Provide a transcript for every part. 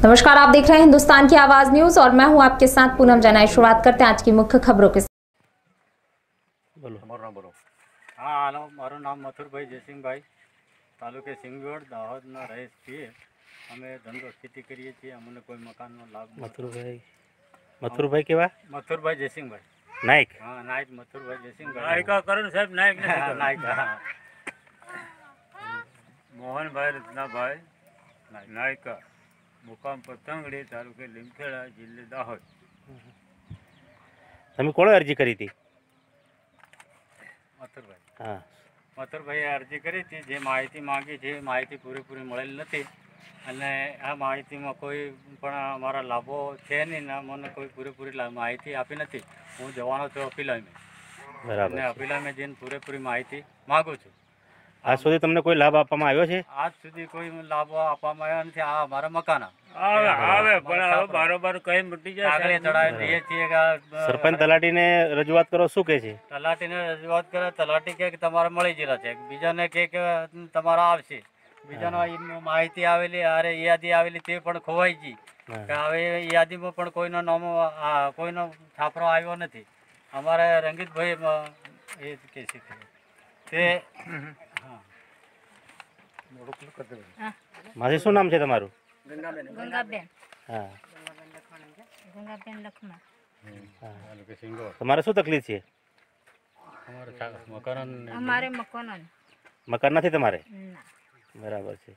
नमस्कार आप देख रहे हैं हिंदुस्तान की आवाज न्यूज और मैं हूं आपके साथ पूनम जनाई शुरुआत करते हैं आज की मुख्य खबरों के साथ। બોલો તમારું નામ બોલો હા હાલો મારું નામ મથુરભાઈ જયસિંહભાઈ તાલુકે સિંગવડ દાહોદના રહીશ છીએ અમે ધંધો ખેતી કરીએ છીએ અમને કોઈ મકાનનો લાભ મળતો મથુરભાઈ મથુરભાઈ કેવા મથુરભાઈ જયસિંહભાઈ નાયક હા નાયક મથુરભાઈ જયસિંહભાઈ નાયકા કરણ સાહેબ નાયક નથી હા, કરણ. નાયક હા. મોહનભાઈ રત્નાભાઈ નાયકા મુકામ પતંગડી તાલુકે લીમખેડા જિલ્લે દાહોદ. તમે કોણે અરજી કરી હતી? મથુરભાઈ હા. મથુરભાઈએ અરજી કરી હતી જે માહિતી માંગી છે એ માહિતી પૂરેપૂરી મળેલી નથી. અને આ માહિતીમાં કોઈ પણ અમારા લાભો છે નહીં ને મને કોઈ પૂરેપૂરી માહિતી આપી નથી. હું જવાનો છું અપીલામે બરાબર અને. અપીલામે જઈને પૂરેપૂરી માહિતી માગું છું. આજ સુધી તમને કોઈ લાભ આપવામાં આવ્યો છે? આજ સુધી કોઈ લાભો આપવામાં આવ્યા નથી. આ અમારા મકાના આવે આવે પણ હવે બારોબાર કઈ મટી જાય આગળ. ચડાવી દઈએ છીએ કે આ, સરપંચ તલાટીને રજૂઆત કરો શું કહે છે? તલાટીને રજૂઆત કરે તલાટી કે તમારે મળી ગયેલા છે. બીજાને કે તમારા આવશે. બીજાનો માહિતી આવેલી અરે યાદી આવેલી તે પણ ખોવાઈ ગઈ. કે હવે યાદીમાં પણ કોઈનો નામ આ, કોઈનો છાપરો આવ્યો નથી. અમારે રંગીતભાઈ એ કે છે તે હા. માસી શું નામ છે તમારું? ગંગાબેન હા ગંગાબેન લખમા તાલુકે સિંગોડ તમારે શું તકલીફ છે અમારે છા- મકાન અમારે મકાનો ને. મકાન નથી તમારે ના. બરાબર છે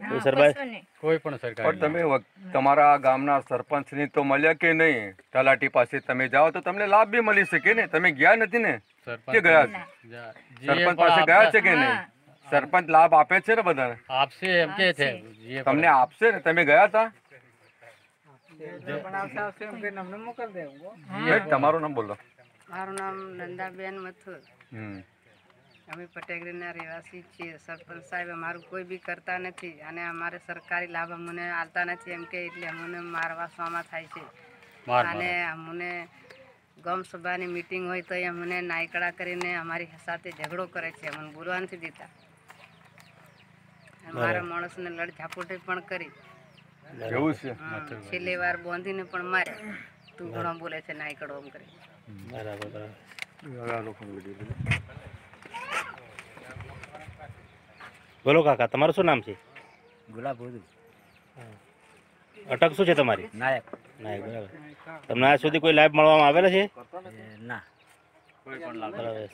હા, સરભાઈ? કશું નહીં. કોઈ પણ પણ સરકાર તમે વક- તમારા ગામના સરપંચની તો મળ્યા કે નહીં તલાટી પાસે તમે જાઓ તો તમને લાભ બી મળી શકે ને તમે ગયા નથી ને કે ગયા છે? ના. સરપંચ પાસે ગયા છે કે નહીં હા. સરપંચ લાભ આપે છે ને બધાને? આપશે એમ કે છે. તમને આપશે ને? તમે ગયા હતા તમારું નામ બોલો. મારું નામ નંદાબેન મથુર. અમે પટેગરીના રહેવાસી છીએ. સરપંચ સાહેબ અમારું કોઈ બી કરતા નથી અને અમારે સરકારી લાભ અમને આલતા નથી એમ કે એટલે અમને મારવા સ્વામાં થાય છે. અને અમને ગમ સભાની મિટિંગ હોય તો એ અમને નાયકડા કરીને અમારી સાથે ઝઘડો કરે છે. અમને બોલવા નથી દેતા. મારા માણસને લડ ઝાપોટી પણ કરી. એવું છે? છેલ્લી વાર બોંધીને પણ મારે તું ઘણો બોલે છે નાયકડો એમ કરી. બરાબર બરાબર. બોલો કાકા તમારું શું નામ છે? ગુલાબ અટક શું છે તમારી? નાયક. નાયક બરાબર. તમને આજ સુધી કોઈ લાભ મળવામાં આવેલો છે? ના.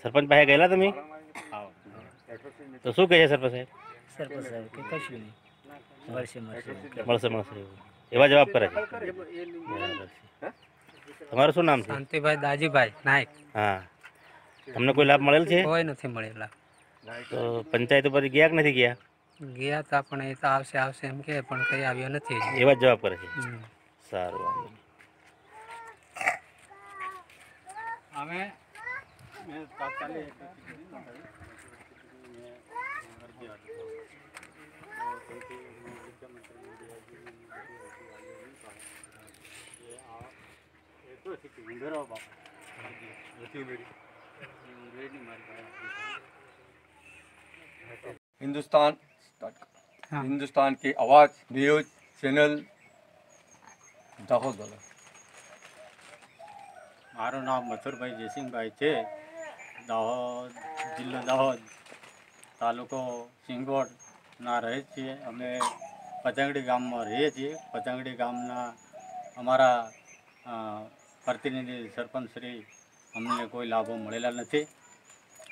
સરપંચ પાસે ગયેલા તમે? તો શું કહે છે સરપંચ સાહેબ? સરપંચ સાહેબ કે કશું નહીં મળશે મળશે મળશે મળશે એવું. એવા જવાબ કરે છે બરાબર છે તમારું શું નામ છે શાંતિભાઈ દાજીભાઈ નાયક હા તમને કોઈ લાભ મળેલ છે કોઈ નથી મળેલા તો પંચાયત ઉપર ગયા કે નથી ગયા ગયા તા પણ એ તો આવશે આવશે એમ કે પણ કઈ આવ્યો નથી હજી. એવા જ જવાબ કરે છે હમ. સારું વાંધો નહીં. અમે મેં તાત્કાલિક हिंदुस्तान हाँ। हिंदुस्तान की आवाज न्यूज चैनल दाहोद वाला મારું નામ મથુરભાઈ જયસિંહભાઈ છે દાહોદ જિલ્લો દાહોદ તાલુકો સિંગોડના રહે છીએ અમે પતંગડી ગામમાં રહીએ છીએ પતંગડી ગામના અમારા અ, પ્રતિનિધિ સરપંચ શ્રી અમને કોઈ લાભો મળેલા નથી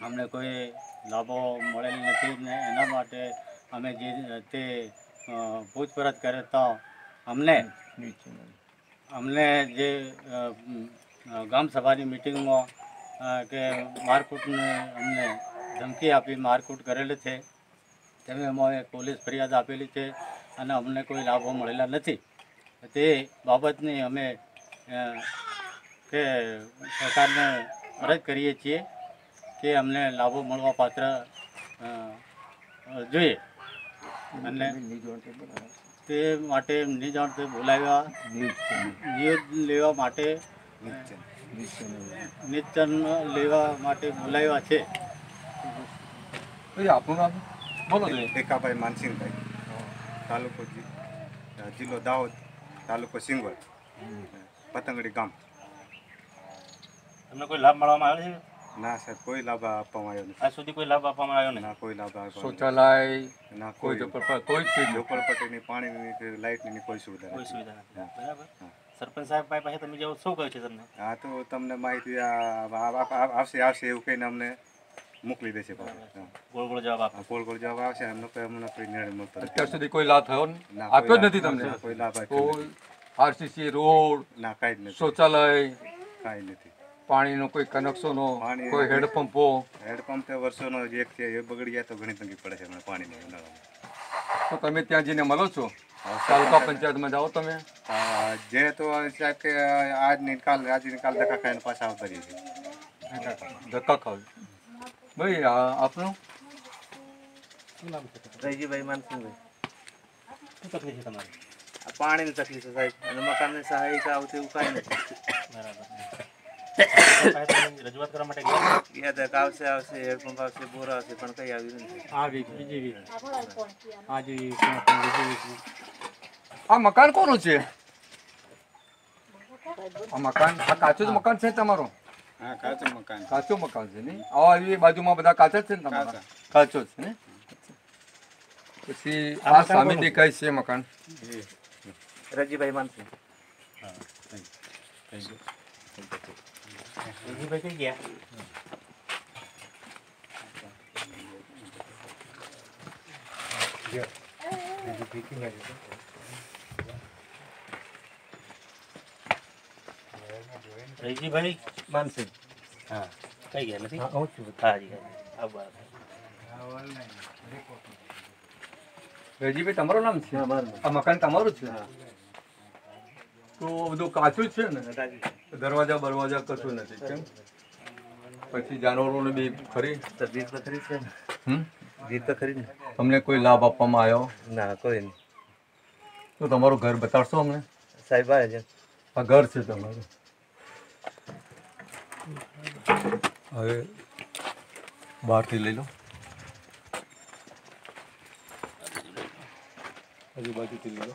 અમને કોઈ લાભો મળેલ નથી ને એના માટે અમે જે તે અ, પૂછપરછ કરે તો અમને અમને જે અ, અ, ગામ સભાની મિટિંગમાં અ, કે મારકૂટને અમને ધમકી આપી મારકૂટ કરેલી છે તેમે અમે પોલીસ ફરિયાદ આપેલી છે અને અમને કોઈ લાભો મળેલા નથી તે બાબતની અમે અ, કે સરકારને અરજ કરીએ છીએ કે અમને લાભો મળવા પાત્ર જોઈએ. અને તે માટે એમની જાણ બોલાવ્યા. નિયોજ લેવા માટે નિચન લેવા માટે બોલાવ્યા છે. આપણું નામ? બોલો ભેકાભાઈ માનસિંહભાઈ તાલુકો જી- જિલ્લો દાહોદ તાલુકો સિંગોલ પતંગડી ગામ. તમને કોઈ લાભ મળવામાં આવ્યો છે? ના સાહેબ કોઈ લાભ આપવામાં આવ્યો નથી. આજ સુધી કોઈ લાભ આપવામાં આવ્યો નહીં ના કોઈ લાભ આવ્યો શૌચાલય ના કોઈ કોઈ ઝોપડપટ્ટીની પાણીની લાઇટની કોઈ સુવિધા કોઈ સુવિધા નથી. બરાબર? સરપંચ સાહેબ પાસે તમે જાઓ શું કહ્યું છે તમને? હા તો તમને માહિતી આવશે આવશે એવું કહીને અમને મોકલી દેશે. ગોળ ગોળ જવાબ આપો. ગોળ ગોળ જવાબ આવશે એમનો કોઈ અમને કોઈ નિર્ણય મળતો અત્યાર સુધી કોઈ લાભ થયો આપ્યો જ નથી તમને? કોઈ લાભ આપ્યો કોઈ આરસીસી રોડ ના કાંઈ જ નથી. શૌચાલય. કાંઈ નથી. પાણીનો કોઈ કનેક્શનો નો કોઈ હેડપંપો હેડપંપ તો વર્ષોનો જ એક છે એ બગડી જાય તો ઘણી તંગી પડે છે અમને પાણીની ઉનાળામાં તો તમે ત્યાં જઈને મળો છો? તાલુકા પંચાયતમાં જાઓ તમે. જે તો સાહેબ કે આજની કાલ આજની કાલ ધક્કા ખાઈને પાછા આવતા રહીએ છીએ. ધક્કા ખાવ. ભાઈ આ આપનું? રહીજીભાઈ માનસિંહભાઈ. શું તકલીફ છે તમારી? આ પાણીની તકલીફ છે સાહેબ. અને મકાનની સહાય કે આવતી એવું કાંઈ નથી. બરાબર. રજૂઆત કરવા માટે ગયા હતા? યાદ એક આવશે આવશે હેન્ડપંપ આવશે બોર આવશે પણ કઈ આવ્યું નથી આ વીક બીજી વીક આજે વીક બીજી વીક આ મકાન કોનું છે આ મકાન આ કાચું જ મકાન છે તમારું હા કાચું મકાન કાચું મકાન છે નહીં આવા આવી બાજુમાં બધા કાચા જ છે ને તમારા કાચો જ છે ને પછી આ સામે દેખાય છે મકાન રજીભાઈ માનસિંહ રજીભાઈ કઈ ગયા રજીભાઈ માનસિંહ હા કઈ ગયા નથી હા જી હાજી આવો આવો. રજીભાઈ તમારું નામ છે આ મકાન તમારું જ છે તો બધું કાચું જ છે ને દરવાજા બરવાજા કશું નથી કેમ પછી જાનવરોને બી ખરી તકલીફ તો ખરી છે ને હમ જીત તો ખરી ને તમને કોઈ લાભ આપવામાં આવ્યો ના કોઈ નહીં તો તમારું ઘર બતાડશો અમને સાહેબ આવે છે આ ઘર છે તમારું હવે બહારથી લઈ લો આજુબાજુથી લઈ લો